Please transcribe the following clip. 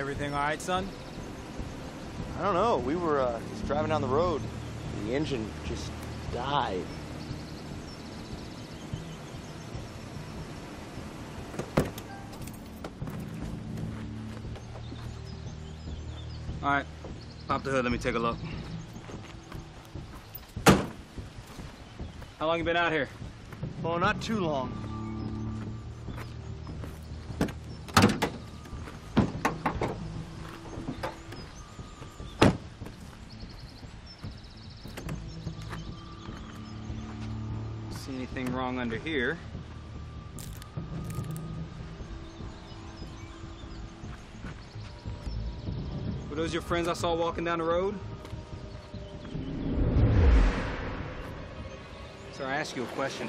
Everything all right, son? I don't know. We were uh, just driving down the road. The engine just died. All right, pop the hood. Let me take a look. How long you been out here? Oh, not too long. See anything wrong under here? Were those your friends I saw walking down the road? Sir, I ask you a question.